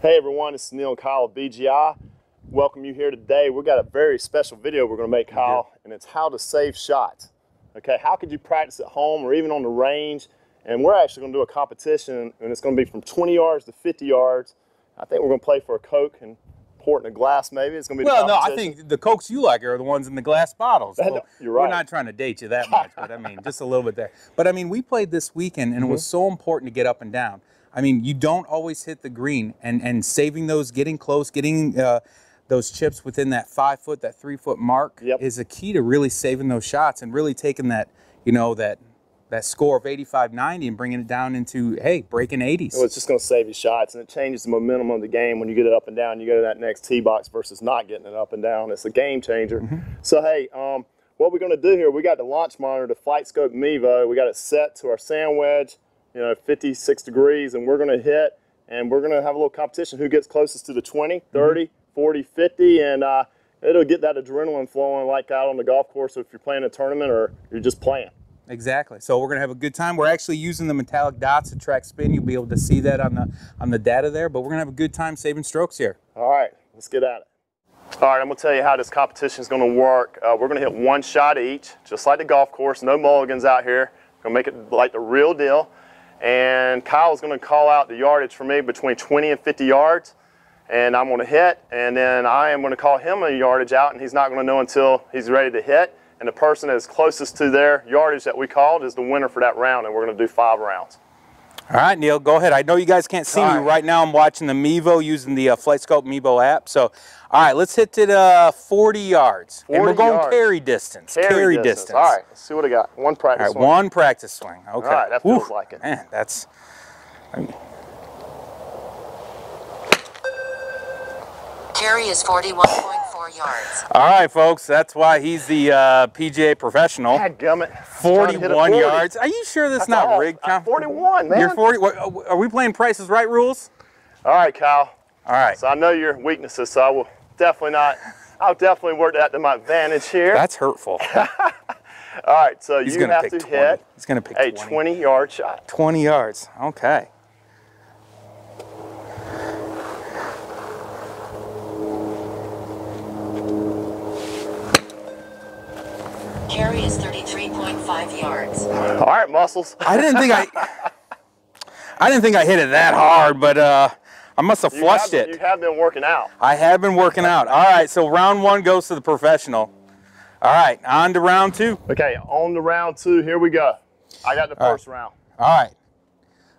Hey everyone, it's Neil and Kyle of BGI. Welcome you here today. We've got a very special video we're going to make, Kyle, and it's how to save shots. Okay, how could you practice at home or even on the range? And we're actually going to do a competition, and it's going to be from 20 yards to 50 yards. I think we're going to play for a Coke and pour it in a glass, maybe. It's going to be Well, no, I think the Cokes you like are the ones in the glass bottles. You're right. We're not trying to date you that much, but I mean, just a little bit there. But I mean, we played this weekend, and it was Mm-hmm. so important to get up and down. I mean, you don't always hit the green, and and saving those, getting close, getting uh, those chips within that five foot, that three foot mark Yep. is a key to really saving those shots and really taking that, you know, that that score of 85 90 and bringing it down into hey breaking 80s Well, it's just going to save you shots, and it changes the momentum of the game when you get it up and down. You go to that next tee box versus not getting it up and down. It's a game changer. Mm-hmm. So hey, um, what we're going to do here? We got the launch monitor, the FlightScope Mevo. We got it set to our sand wedge, you know, 56 degrees, and we're going to hit, and we're going to have a little competition. Who gets closest to the 20, 30, 40, 50, and uh, it'll get that adrenaline flowing like out on the golf course. So if you're playing a tournament or you're just playing. Exactly. So we're gonna have a good time. We're actually using the metallic dots to track spin. You'll be able to see that on the on the data there. But we're gonna have a good time saving strokes here. All right, let's get at it. All right, I'm gonna tell you how this competition is gonna work. Uh, we're gonna hit one shot each, just like the golf course. No mulligans out here. Gonna make it like the real deal. And Kyle's gonna call out the yardage for me between 20 and 50 yards. And I'm gonna hit, and then I am gonna call him a yardage out, and he's not gonna know until he's ready to hit. And the person that's closest to their yardage that we called is the winner for that round, and we're gonna do five rounds. All right, Neil, go ahead. I know you guys can't see All me right. right now. I'm watching the Mevo using the uh, FlightScope Mevo app. So, all right, let's hit it uh, 40 yards. and we're going yards. carry distance. Carry, distance. All right, let's see what I got. One All practice right, one. one practice swing. Okay. All right, that Whew. feels like it. Man, that's. Carry is 41.4 yards. All right, folks. That's why he's the uh, PGA professional. Dadgummit. Trying to hit 41 40. yards. Are you sure that's, That's not all. rigged? I'm 41, man. You're 40. what- Are we playing Prices Right rules? All right, Kyle. All right. So I know your weaknesses, so I will definitely not. I'll definitely work that to my advantage here. That's hurtful. All right, so He's you gonna have to 20. hit He's gonna pick a 20. 20 yard shot. 20 yards. Okay. Carry is 33.5 yards. All right, muscles. I didn't think I. I didn't think I hit it that hard, but uh, I must have You flushed have, it. You have been working out. I have been working out. All right, so round one goes to the professional. All right, on to round two. Okay, on to round two. Here we go. I got the All right. first round. All right.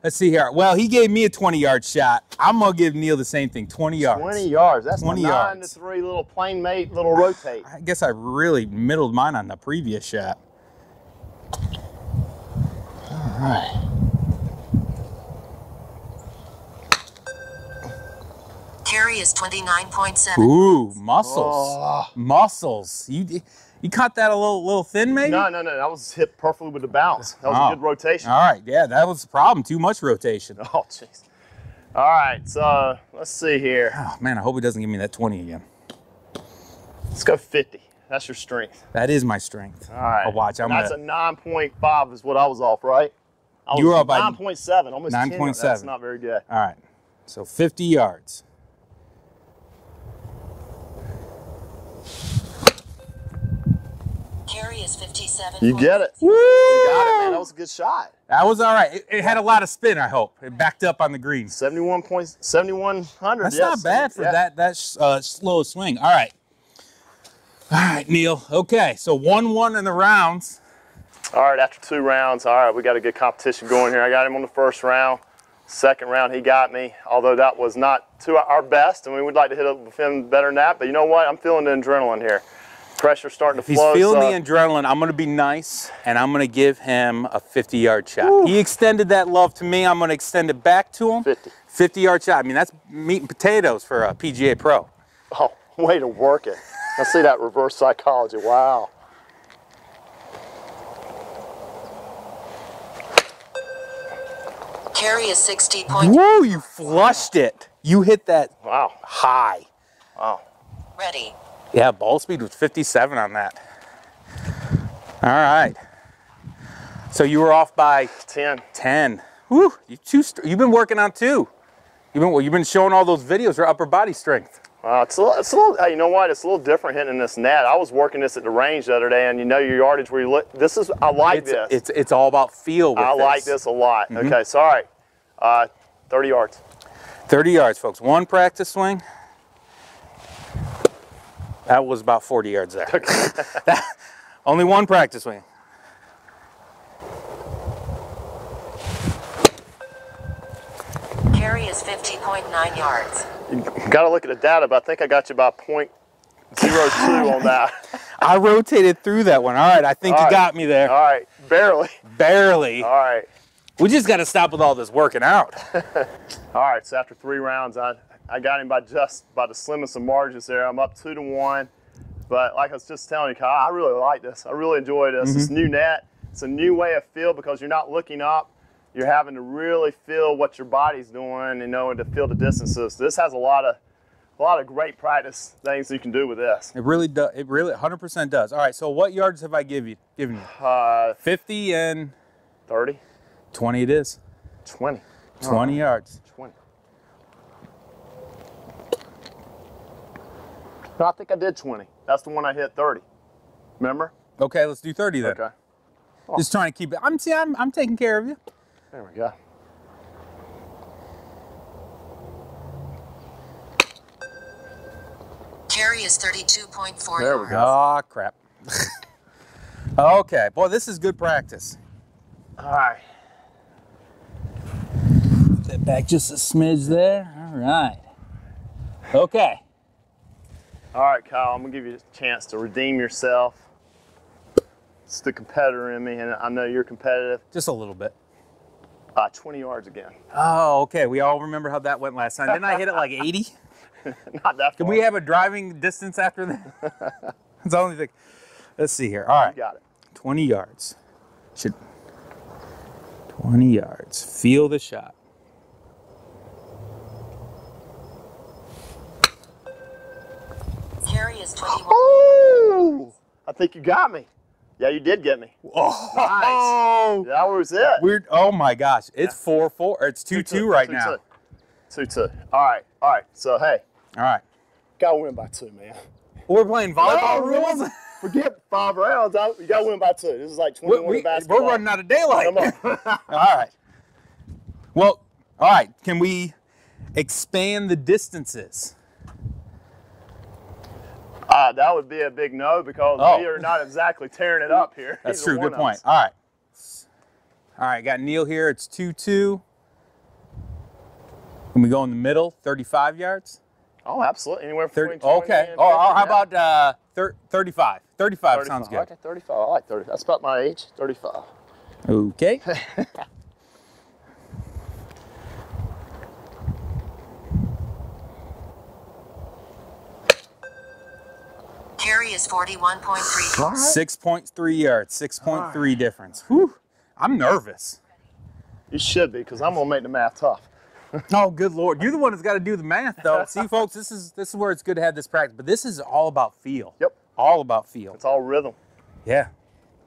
Let's see here. Well, he gave me a 20 yard shot. I'm going to give Neil the same thing 20 yards. 20 yards. That's 20 my nine yards. to three little plane mate, little rotate. I guess I really middled mine on the previous shot. All right. Carry is 29.7. Ooh, muscles. Oh. Muscles. You you caught that a little little thin, maybe? No, no, no. That was hit perfectly with the bounce. That was Oh. a good rotation. All right, yeah, that was the problem. Too much rotation. Oh, jeez. All right, so let's see here. Oh, man, I hope he doesn't give me that 20 again. Let's go 50. That's your strength. That is my strength. All right. I'll watch. I'm that's gonna, a 9.5 is what I was off, right? I was You were up by 9.7, almost 10. 9.7. That's not very good. All right. So 50 yards. Carry is 57. You get it. Woo! You got it, man. That was a good shot. That was all right. It, it had a lot of spin, I hope. It backed up on the green. 71 points, 7100. That's yes. not bad for Yeah. that that uh, slow swing. All right. All right, Neil. Okay, so 1 1 in the rounds. All right, after two rounds, all right, we got a good competition going here. I got him on the first round. Second round, he got me, although that was not to our best, and we would like to hit up with him better than that. But you know what? I'm feeling the adrenaline here. Pressure's starting to He's flow. feeling so- the adrenaline. I'm going to be nice, and I'm going to give him a 50 yard shot. He extended that love to me. I'm going to extend it back to him. 50. 50 yard shot. I mean, that's meat and potatoes for a PGA Pro. Oh, way to work it. I see that reverse psychology. Wow. Carry is 60.0. Woo, you flushed it. You hit that Wow. high. Wow. Ready. Yeah, ball speed was 57 on that. All right. So you were off by 10. 10. Woo, you two, you've been working on two. You've been well, you've been showing all those videos for upper body strength. Uh, it's a little, it's a little, you know what? It's a little different hitting this net. I was working this at the range the other day, and you know your yardage where you look. This is, I like It's this. it's it's all about feel. With I like this a lot. Mm-hmm. Okay, sorry. uh, 30 yards. 30 yards, folks. One practice swing. That was about 40 yards there. That- only one practice swing. Carry is 50.9 yards. You got to look at the data, but I think I got you about point zero two on that. I rotated through that one. All right, I think All you right. got me there. All right, barely. Barely. All right, We just got to stop with all this working out. all right. So after three rounds, I I got him by just by the slimmest of margins there. I'm up two to one. But like I was just telling you, Kyle, I really like this. I really enjoy this. Mm-hmm. This new net. It's a new way of feel because you're not looking up. You're having to really feel what your body's doing, and know, and to feel the distances. This has a lot of a lot of great practice things you can do with this. It really does. It really 100% does. All right, so what yards have I give you, given you? Uh, 50 and 30, 20 it is. 20, 20 yards. 20. No, I think I did 20. That's the one I hit 30. Remember? Okay, let's do 30 then. Okay. Just trying to keep it. I'm see, I'm, I'm taking care of you. There we go. Carry is 32.4 There we yards. go. Oh crap. okay, boy, this is good practice. All right. Put that back just a smidge there. All right. Okay. All right, Kyle, I'm gonna give you a chance to redeem yourself. It's the competitor in me, and I know you're competitive. Just a little bit. Uh, 20 yards again. Oh, okay. We all remember how that went last time. Didn't I hit it like 80? Not that far. Can we have a driving distance after that? That's the only thing. Let's see here. All You got it. 20 yards. Should 20 yards. Feel the shot. Carry is 21. Ooh! I think you got me. Yeah, you did get me. Oh, That was it. weird. Oh my gosh. It's 4 4. It's 2 2 right Two, now. Two. two two. All right, all right. So hey, All right. gotta win by two, man. We're playing volleyball No, rules. Forget five rounds. I- You gotta win by two. This is like 21 we, in basketball. we're running out of daylight. Come on. all right. Well, all right. Can we expand the distances? Uh, that would be a big no because Oh. we are not exactly tearing it up here. That's Either true. Good point. All right. All right. Got Neil here. It's 2 2. Can we go in the middle? 35 yards? Oh, absolutely. Anywhere from 30, 20 okay. Oh, 50, how yeah. about uh, thir- 35? 35 35? sounds good. Okay, 35. I like 30. That's about my age. 35. Okay. Carry is 41.3 yards. 6.3 yards. 6.3 difference. Whew. I'm nervous. You should be because I'm gonna make the math tough. Oh, good lord! You're the one that's got to do the math, though. See, folks, this is this is where it's good to have this practice. But this is all about feel. Yep. All about feel. It's all rhythm. Yeah.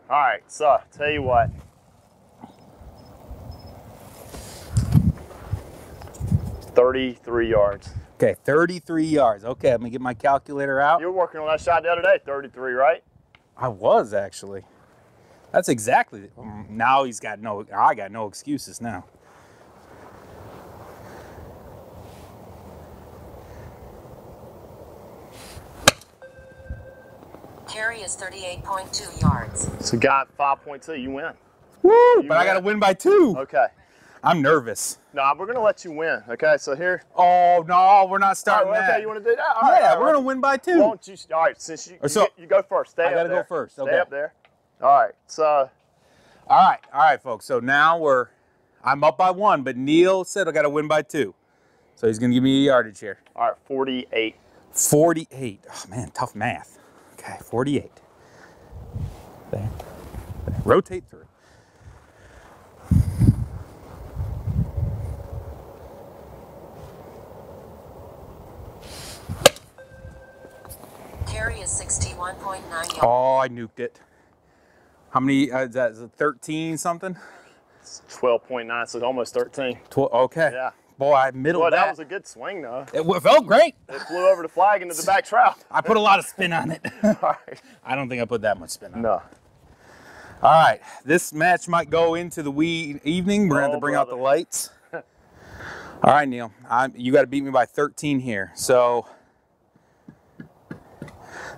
All right. So tell you what. Thirty-three yards. Okay. 33 yards. Okay. Let me get my calculator out. You were working on that shot the other day. Thirty-three, right? I was actually. That's exactly. Now he's got no. I got no excuses now. Carry is 38.2 yards. So got five point two. You win. Woo! But I got to win by two. Okay. I'm nervous. No, we're gonna let you win. Okay. So here. Oh no, we're not oh, starting All right, that. okay. You want to do that? All right, yeah, right. we're gonna win by two. Won't you? All right. Since you, Or you, so- you go first. Stay I gotta go first, Stay okay. up there. All right. So All right, all right, folks. So now we're, I'm up by one, but Neil said I got to win by two, so he's gonna give me a yardage here. all right. Forty-eight. 48. Oh man, tough math. Okay, 48. There. There. Rotate through. Carry is 61.9 yards. Oh, I nuked it. How many? Uh, is that is it 13 something? Twelve point nine. So almost thirteen. 12. Okay. Yeah. boy, I middled Boy, that that. was a good swing, though. it w- felt great. It flew over the flag into the back trout. I put a lot of spin on it. All right. I don't think I put that much spin on it. No. All right, this match might go into the wee evening. We're gonna have Oh, to bring out the lights. All right, Neil, I'm, you got to beat me by 13 here. So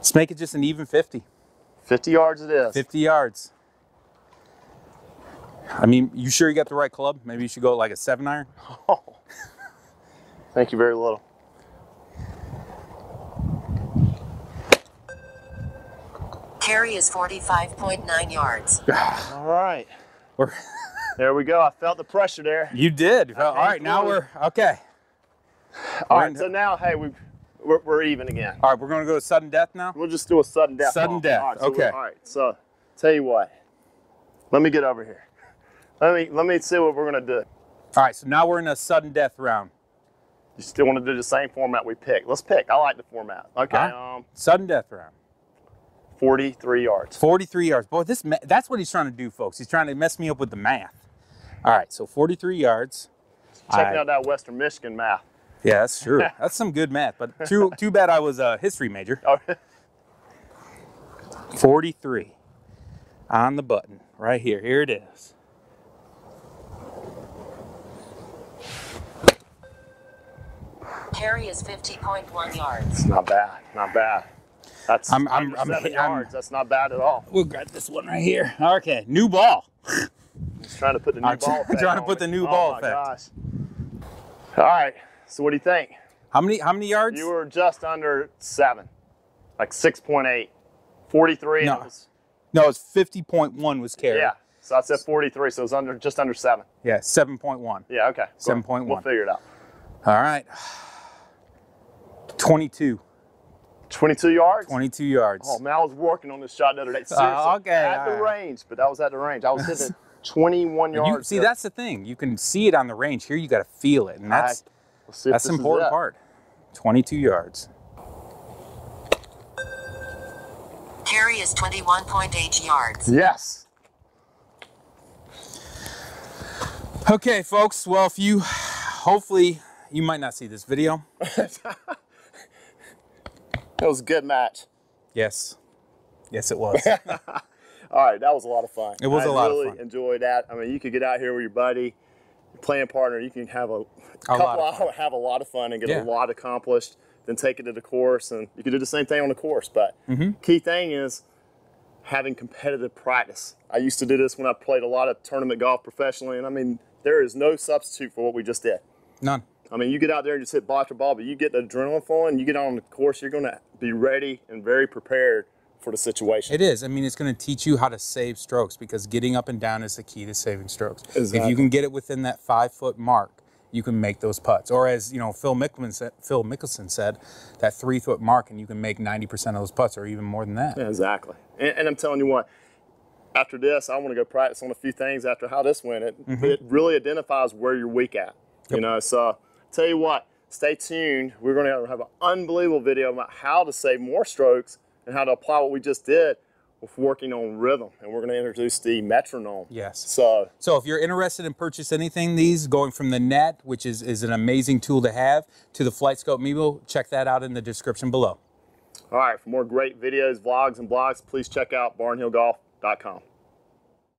let's make it just an even 50. 50 yards it is. 50 yards. I mean, you sure you got the right club? Maybe you should go like a seven iron. Oh. Thank you very little. Carry is 45.9 yards. All right. Or There we go. I felt the pressure there. you did. All right, now we're okay. All We're right. in- So now, hey, we we're, we're even again. All right, we're gonna go to sudden death now. We'll just do a sudden death. Sudden ball. death, All right, so okay. all right. So, tell you what. Let me get over here. Let me let me see what we're gonna do. All right, so now we're in a sudden death round. You still want to do the same format we picked? Let's pick. I like the format. Okay. Right. Um, Sudden death round. 43 yards. 43 yards. Boy, this that's what he's trying to do, folks. He's trying to mess me up with the math. All right, so 43 yards. Checking I- out that Western Michigan math. Yeah, that's true. that's some good math, but too too bad I was a history major. Oh, 43 on the button right here. Here it is. Carry is 50.1 yards. not bad. Not bad. That's I'm- I'm- I'm- seven I'm- yards. That's not bad at all. We'll grab this one right here. Okay, new ball. Just trying to put the new I'm ball. effect trying to put the new oh ball my effect. Gosh. All right. So what do you think? How many how many yards? You were just under seven, like 6.8. 43. No. it was- no, it's 50.1 was carried. yeah. So I said 43. So it was under just under seven. Yeah, 7.1. Yeah. Okay. 7.1. We'll figure it out. All right. 22. 22 yards. 22 yards. Oh man, I was working on this shot the other day. Seriously, oh, okay, at the right. range, but that was at the range. I was hitting it 21 You- yards. see, that's the thing. You can see it on the range. Here, you got to feel it, and that's right. Let's see that's the important it. part. 22 yards. Carry is 21.8 yards. Yes. Okay, folks. Well, if you, hopefully, you might not see this video. That was a good match. Yes, yes, it was. All right, that was a lot of fun. It was a a lot of really fun. enjoyed that. I mean, you could get out here with your buddy, your playing partner. You can have a, A couple hours, have a lot of fun, and get Yeah. a lot accomplished. Then take it to the course, and you can do the same thing on the course. But Mm-hmm. key thing is having competitive practice. I used to do this when I played a lot of tournament golf professionally, and I mean, there is no substitute for what we just did. None. I mean, you get out there and just hit ball after ball, but you get the adrenaline flowing, you get on the course, you're going to be ready and very prepared for the situation. It is. I mean, it's going to teach you how to save strokes because getting up and down is the key to saving strokes. If you can get it within that five foot mark, you can make those putts. Or as you know, Phil Mickelson said, Phil Mickelson said, that three foot mark, and you can make 90% of those putts, or even more than that. Yeah, exactly. And, and I'm telling you what, after this, I want to go practice on a few things after how this went. It, mm-hmm. it really identifies where you're weak at. You know, so tell you what, stay tuned. We're going to have an unbelievable video about how to save more strokes and how to apply what we just did with working on rhythm. And we're going to introduce the metronome. Yes. So So if you're interested in purchase anything, these going from the net, which is, is an amazing tool to have, to the FlightScope Mevo, check that out in the description below. All right, for more great videos, vlogs, and blogs, please check out barnhillgolf.com.